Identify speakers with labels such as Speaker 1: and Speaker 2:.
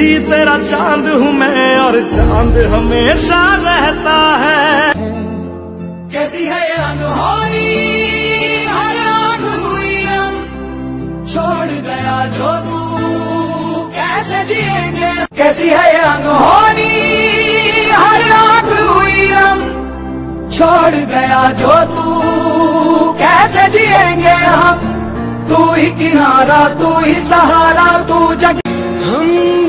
Speaker 1: तेरा चाँद हूँ मैं और चाँद हमेशा रहता है।
Speaker 2: कैसी है अनहोनी? हर आँख हुई हम छोड़ गया जो तू। कैसे जिएँगे? कैसी है अनहोनी? हर आँख हुई हम छोड़ गया जो तू। कैसे जिएँगे हम? तू ही किनारा, तू ही सहारा, तू जग
Speaker 1: हम